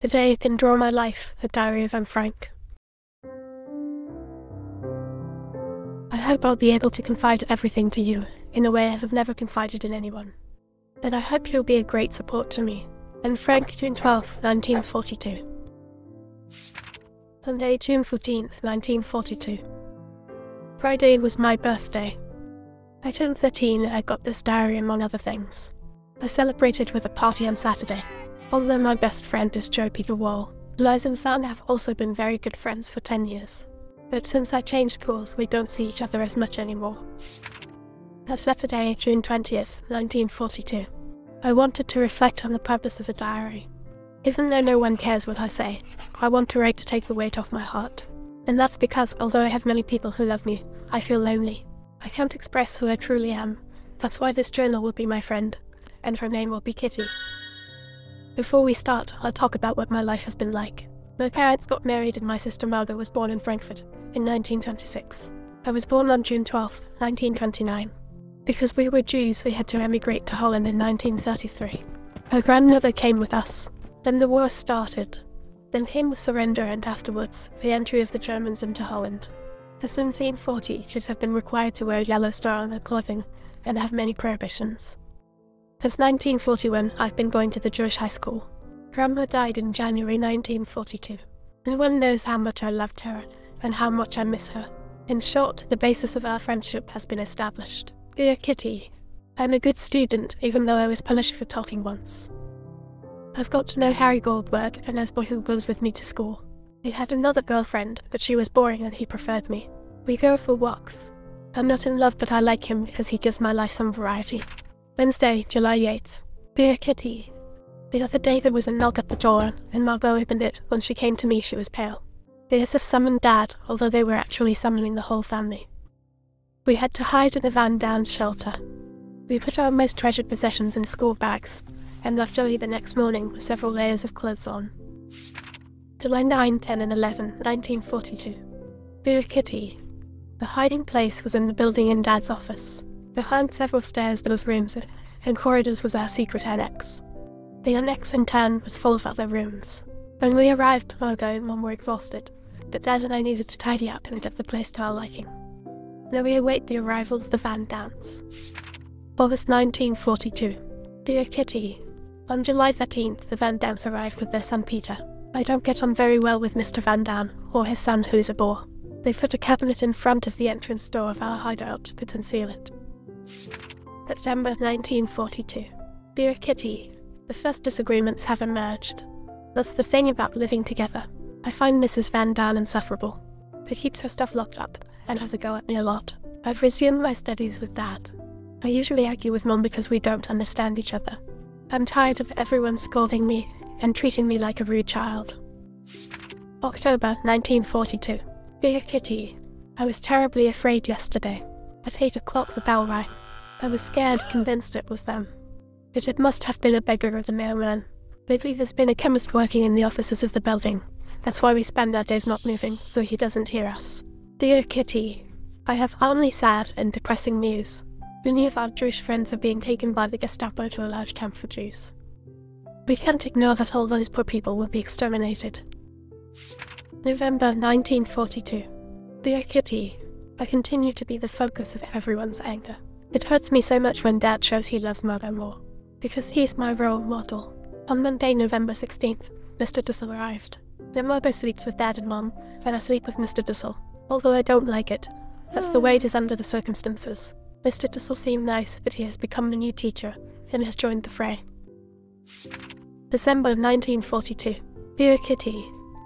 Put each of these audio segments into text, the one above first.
The day can draw my life, the diary of Anne Frank. I hope I'll be able to confide everything to you in a way I have never confided in anyone. And I hope you'll be a great support to me. Anne Frank, June 12, 1942. Sunday, June 14, 1942. Friday was my birthday. I turned 13 I got this diary among other things. I celebrated with a party on Saturday. Although my best friend is Joe Peter Wall, and Sam have also been very good friends for 10 years. But since I changed schools, we don't see each other as much anymore. That Saturday, June 20th, 1942, I wanted to reflect on the purpose of a diary. Even though no one cares what I say, I want to write to take the weight off my heart. And that's because, although I have many people who love me, I feel lonely. I can't express who I truly am. That's why this journal will be my friend, and her name will be Kitty. Before we start, I'll talk about what my life has been like. My parents got married and my sister Margot was born in Frankfurt in 1926. I was born on June 12, 1929. Because we were Jews, we had to emigrate to Holland in 1933. Her grandmother came with us. Then the war started. Then came the surrender and afterwards, the entry of the Germans into Holland. The 1740 should have been required to wear a yellow star on their clothing and have many prohibitions. Since 1941, I've been going to the Jewish high school. Grandma died in January 1942. No one knows how much I loved her and how much I miss her. In short, the basis of our friendship has been established. Dear Kitty, I'm a good student, even though I was punished for talking once. I've got to know Harry Goldberg, a boy who goes with me to school. He had another girlfriend, but she was boring and he preferred me. We go for walks. I'm not in love, but I like him because he gives my life some variety. Wednesday, July 8th. Dear Kitty, the other day there was a knock at the door, and Margot opened it. When she came to me, she was pale. They just summoned Dad, although they were actually summoning the whole family. We had to hide in a Van Down shelter. We put our most treasured possessions in school bags, and left early the next morning with several layers of clothes on. July 9, 10, and 11, 1942. Dear Kitty, the hiding place was in the building in Dad's office. Behind several stairs those rooms and corridors was our secret annex. The annex in turn was full of other rooms. When we arrived, Margot and Mom were exhausted, but Dad and I needed to tidy up and get the place to our liking. Now we await the arrival of the Van Daans. August 1942. Dear Kitty, on July 13th, the Van Daans arrived with their son Peter. I don't get on very well with Mr. Van Daan, or his son, who's a bore. They put a cabinet in front of the entrance door of our hideout to conceal it. September 1942. Dear Kitty, the first disagreements have emerged. That's the thing about living together. I find Mrs. Van Daan insufferable. She keeps her stuff locked up and has a go at me a lot. I've resumed my studies with Dad. I usually argue with Mom because we don't understand each other. I'm tired of everyone scolding me and treating me like a rude child. October 1942. Dear Kitty, I was terribly afraid yesterday. At eight o'clock the bell rang. I was scared, convinced it was them. But it must have been a beggar or the mailman. Lately there's been a chemist working in the offices of the building. That's why we spend our days not moving, so he doesn't hear us. Dear Kitty, I have only sad and depressing news. Many of our Jewish friends are being taken by the Gestapo to a large camp for Jews. We can't ignore that all those poor people will be exterminated. November 1942. Dear Kitty, I continue to be the focus of everyone's anger. It hurts me so much when Dad shows he loves Margot more, because he's my role model. On Monday, November 16th, Mr. Dussel arrived. Margot sleeps with Dad and Mom, and I sleep with Mr. Dussel. Although I don't like it, that's the way it is under the circumstances. Mr. Dussel seemed nice, but he has become the new teacher, and has joined the fray. December 1942. Dear Kitty,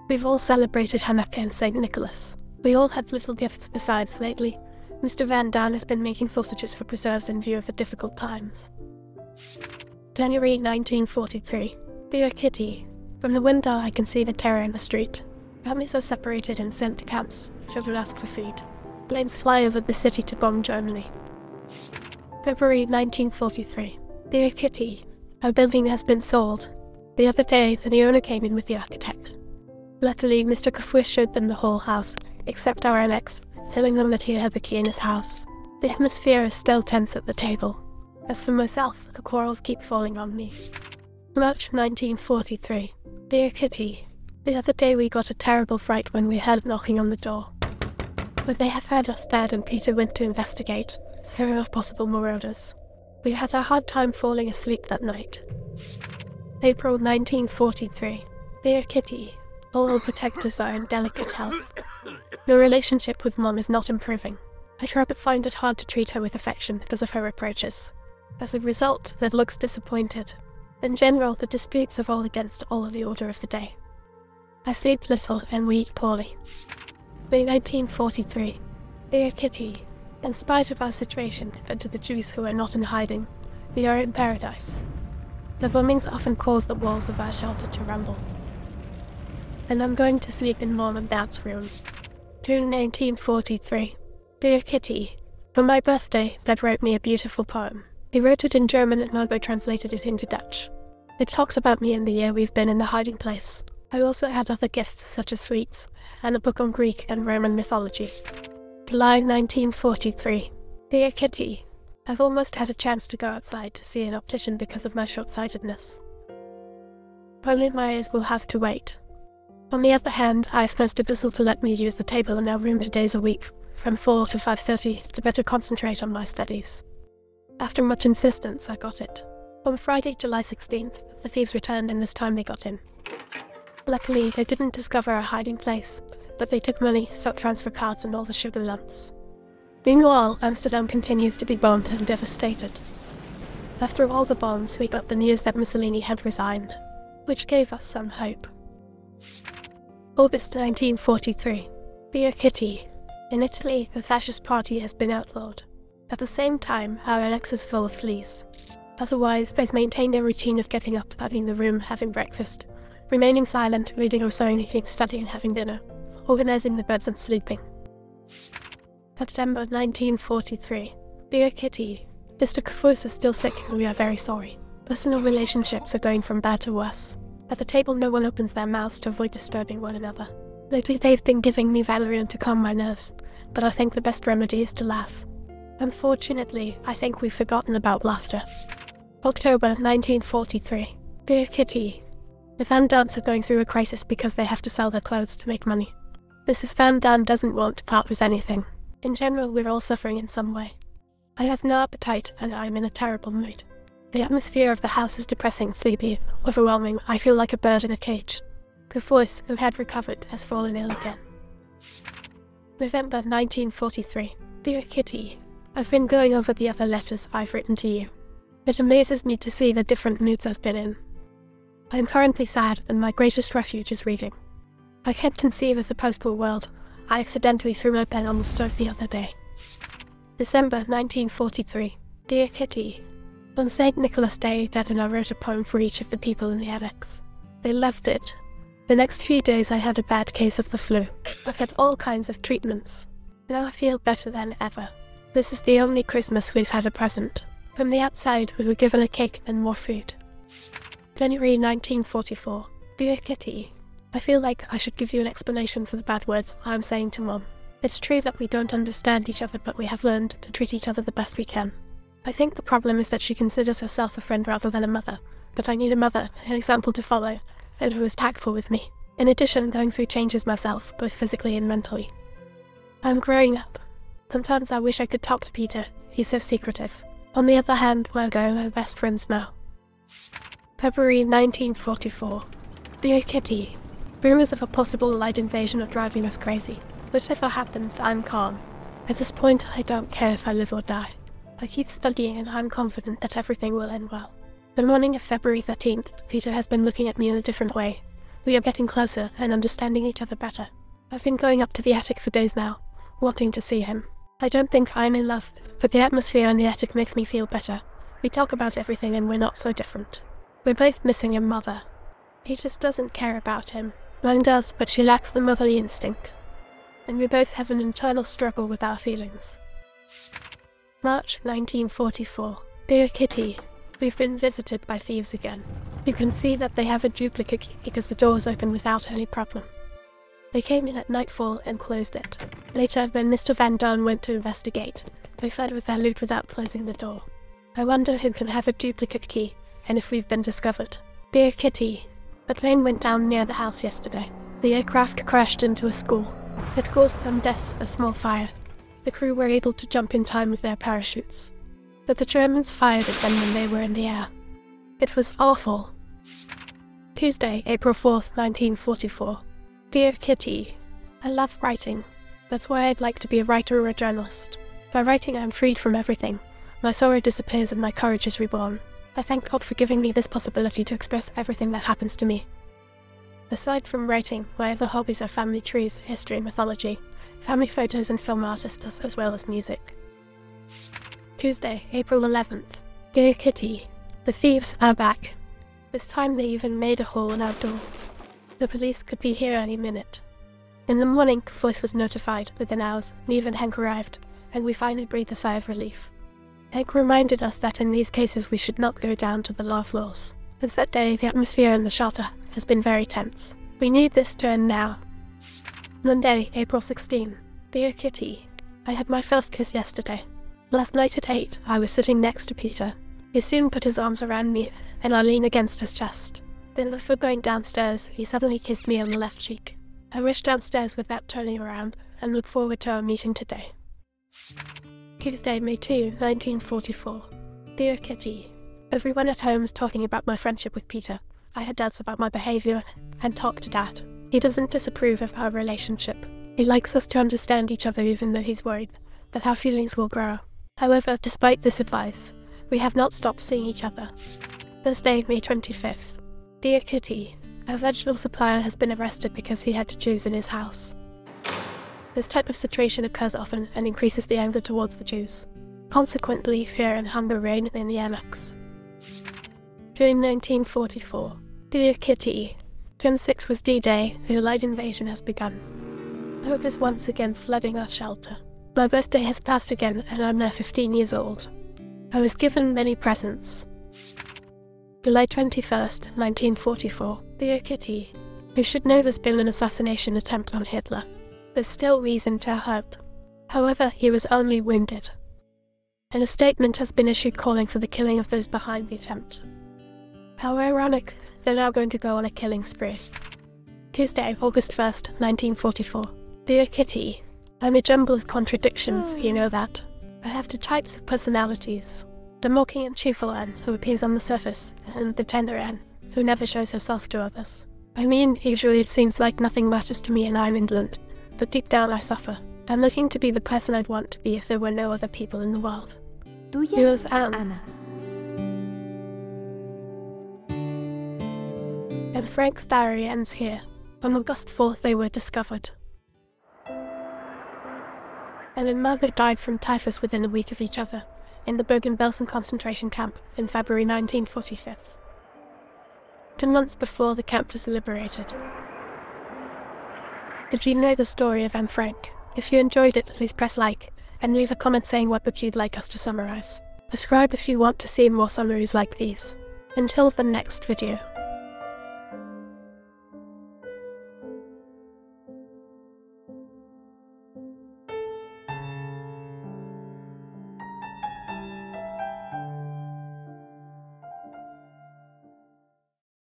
we've all celebrated Hanukkah and St. Nicholas. We all had little gifts besides lately. Mr. Van Daan has been making sausages for preserves in view of the difficult times. January 1943. Dear Kitty, from the window I can see the terror in the street. Families are separated and sent to camps. Children ask for food. Planes fly over the city to bomb Germany. February 1943. Dear Kitty, our building has been sold. The other day, the new owner came in with the architect. Luckily, Mr. Koophuis showed them the whole house except our annex, telling them that he had the key in his house. The atmosphere is still tense at the table. As for myself, the quarrels keep falling on me. March 1943. Dear Kitty, the other day we got a terrible fright when we heard knocking on the door. But they have heard us dead and Peter went to investigate, fearing of possible marauders. We had a hard time falling asleep that night. April 1943. Dear Kitty, all protectors are in delicate health. Your relationship with Mom is not improving. I try to find it hard to treat her with affection because of her reproaches. As a result, Ned looks disappointed. In general, the disputes are all against all of the order of the day. I sleep little and we eat poorly. May 1943. Dear Kitty, in spite of our situation compared to the Jews who are not in hiding, we are in paradise. The bombings often cause the walls of our shelter to rumble. And I'm going to sleep in Mom and Dad's room. June 1943. Dear Kitty, for my birthday, Dad wrote me a beautiful poem. He wrote it in German and Margot translated it into Dutch. It talks about me and the year we've been in the hiding place. I also had other gifts such as sweets, and a book on Greek and Roman mythology. July 1943. Dear Kitty, I've almost had a chance to go outside to see an optician because of my short-sightedness. Only my eyes will have to wait. On the other hand, I asked Mr. Dussel to let me use the table in our room two days a week, from 4 to 5.30, to better concentrate on my studies. After much insistence, I got it. On Friday, July 16th, the thieves returned and this time they got in. Luckily, they didn't discover our hiding place, but they took money, stock transfer cards, and all the sugar lumps. Meanwhile, Amsterdam continues to be bombed and devastated. After all the bombs, we got the news that Mussolini had resigned, which gave us some hope. August 1943. Dear Kitty, in Italy, the fascist party has been outlawed. At the same time, our annex is full of fleas. Otherwise, they maintain their routine of getting up, tidying the room, having breakfast, remaining silent, reading or sewing, eating, studying, having dinner, organizing the beds and sleeping. September 1943. Dear Kitty, Mr. Koophuis is still sick and we are very sorry. Personal relationships are going from bad to worse. At the table no one opens their mouths to avoid disturbing one another. Lately they've been giving me Valerian to calm my nerves, but I think the best remedy is to laugh. Unfortunately, I think we've forgotten about laughter. October 1943. Dear Kitty, the Van Daans are going through a crisis because they have to sell their clothes to make money. Mrs. Van Daan doesn't want to part with anything. In general, we're all suffering in some way. I have no appetite and I am in a terrible mood. The atmosphere of the house is depressing, sleepy, overwhelming. I feel like a bird in a cage. Voice, who had recovered, has fallen ill again. November 1943. Dear Kitty, I've been going over the other letters I've written to you. It amazes me to see the different moods I've been in. I am currently sad, and my greatest refuge is reading. I can't conceive of the post-war world. I accidentally threw my pen on the stove the other day. December 1943. Dear Kitty, on St. Nicholas Day, Dad and I wrote a poem for each of the people in the annex. They loved it. The next few days I had a bad case of the flu. I've had all kinds of treatments. Now I feel better than ever. This is the only Christmas we've had a present. From the outside, we were given a cake and more food. January 1944. Dear Kitty, I feel like I should give you an explanation for the bad words I'm saying to Mom. It's true that we don't understand each other, but we have learned to treat each other the best we can. I think the problem is that she considers herself a friend rather than a mother, but I need a mother, an example to follow, and who is tactful with me. In addition, going through changes myself, both physically and mentally. I'm growing up. Sometimes I wish I could talk to Peter, he's so secretive. On the other hand, we're going our best friends now. February 1944. Dear Kitty, rumors of a possible light invasion are driving us crazy. Whatever happens, I'm calm. At this point, I don't care if I live or die. I keep studying and I'm confident that everything will end well. The morning of February 13th, Peter has been looking at me in a different way. We are getting closer and understanding each other better. I've been going up to the attic for days now, wanting to see him. I don't think I'm in love, but the atmosphere in the attic makes me feel better. We talk about everything and we're not so different. We're both missing a mother. He just doesn't care about him. Mine does, but she lacks the motherly instinct. And we both have an internal struggle with our feelings. March 1944. Dear Kitty, we've been visited by thieves again. You can see that they have a duplicate key because the doors open without any problem. They came in at nightfall and closed it. Later, when Mr. Van Daan went to investigate, they fled with their loot without closing the door. I wonder who can have a duplicate key and if we've been discovered. Dear Kitty, A plane went down near the house yesterday. The aircraft crashed into a school. It caused some deaths, a small fire. The crew were able to jump in time with their parachutes. But the Germans fired at them when they were in the air. It was awful. Tuesday, April 4th, 1944. Dear Kitty, I love writing. That's why I'd like to be a writer or a journalist. By writing, I'm freed from everything. My sorrow disappears and my courage is reborn. I thank God for giving me this possibility to express everything that happens to me. Aside from writing, my other hobbies are family trees, history, mythology, family photos and film artists, as well as music. Tuesday, April 11th. Dear Kitty, the thieves are back. This time they even made a hole in our door. The police could be here any minute. In the morning, Voice was notified. Within hours, Neve and Henk arrived, and we finally breathed a sigh of relief. Henk reminded us that in these cases we should not go down to the lower floors. Since that day, the atmosphere in the shelter has been very tense. We need this to end now. Monday, April 16. Dear Kitty, I had my first kiss yesterday. Last night at 8, I was sitting next to Peter. He soon put his arms around me, and I leaned against his chest. Then before going downstairs, he suddenly kissed me on the left cheek. I rushed downstairs without turning around, and look forward to our meeting today. Tuesday, May 2, 1944. Dear Kitty, Everyone at home is talking about my friendship with Peter. I had doubts about my behaviour and talked to Dad. He doesn't disapprove of our relationship. He likes us to understand each other even though he's worried that our feelings will grow. However, despite this advice, we have not stopped seeing each other. Thursday, May 25th. Dear Kitty, our vegetable supplier has been arrested because he had to Jews in his house. This type of situation occurs often and increases the anger towards the Jews. Consequently, fear and hunger reign in the annex. June 1944. Dear Kitty, June 6 was D-Day, the Allied invasion has begun. Hope is once again flooding our shelter. My birthday has passed again and I'm now 15 years old. I was given many presents. July 21st, 1944. Dear Kitty, you should know there's been an assassination attempt on Hitler. There's still reason to hope. However, he was only wounded. And a statement has been issued calling for the killing of those behind the attempt. How ironic, they're now going to go on a killing spree. Tuesday, August 1st, 1944. Dear Kitty, I'm a jumble of contradictions, you know that. I have two types of personalities. The mocking and cheerful Anne, who appears on the surface, and the tender Anne, who never shows herself to others. I mean, usually it seems like nothing matters to me and I'm indolent, but deep down I suffer. I'm looking to be the person I'd want to be if there were no other people in the world. Tuya, Yours, Anne. Ana. Anne Frank's diary ends here. On August 4th they were discovered. And then Margaret died from typhus within a week of each other, in the Bergen-Belsen concentration camp in February 1945. Two months before the camp was liberated. Did you know the story of Anne Frank? If you enjoyed it, please press like, and leave a comment saying what book you'd like us to summarize. Subscribe if you want to see more summaries like these. Until the next video.